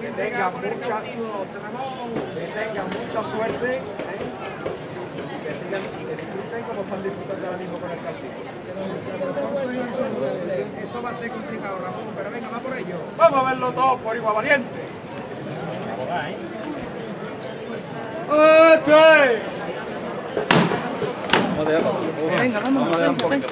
Que tengan mucha, que tengan mucha suerte y que sigan y que disfruten como están disfrutando ahora mismo con el castillo. Eso va a ser complicado, Ramón, pero venga, va por ello. Vamos a verlo todo por igual valiente. ¡Este! Venga, vamos, vamos, venga.